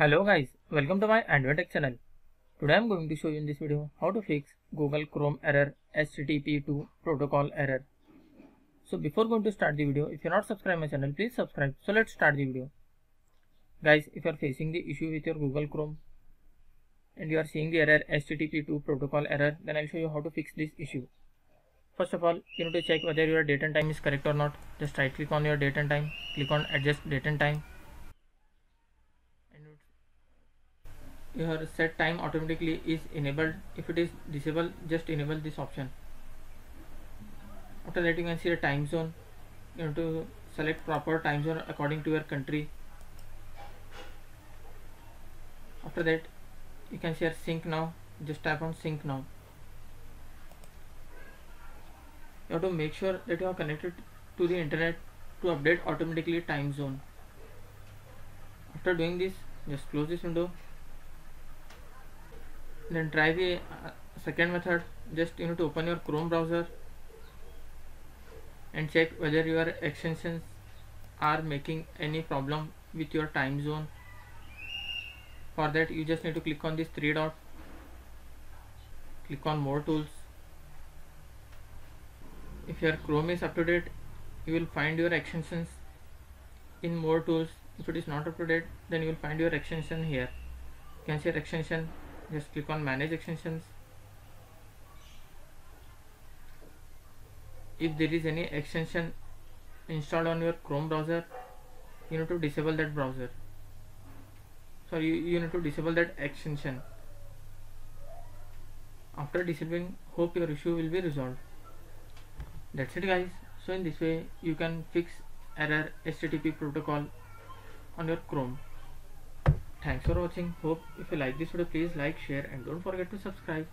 Hello guys, welcome to my AndWin Tech channel. Today I am going to show you in this video how to fix Google Chrome error HTTP 2 protocol error. So before going to start the video, if you are not subscribed my channel, please subscribe. So let's start the video. Guys, if you are facing the issue with your Google Chrome and you are seeing the error HTTP 2 protocol error, then I'll show you how to fix this issue. First of all, you need to check whether your date and time is correct or not. Just right click on your date and time, click on adjust date and time your set time automatically is enabled. If it is disabled just enable this option. After that you can see the time zone. You have to select proper time zone according to your country. After that you can see sync now. Just tap on sync now. You have to make sure that you are connected to the internet to update automatically time zone. After doing this just close this window then try the uh, second method. Just you need to open your chrome browser and check whether your extensions are making any problem with your time zone. For that you just need to click on this three dot click on more tools. If your chrome is up to date you will find your extensions in more tools. If it is not up to date then you will find your extension here. You can see extension just click on manage extensions. If there is any extension installed on your chrome browser you need to disable that browser. So you, you need to disable that extension. After disabling hope your issue will be resolved. That's it guys. So in this way you can fix error http protocol on your chrome Thanks for watching. Hope if you like this video please like, share and don't forget to subscribe.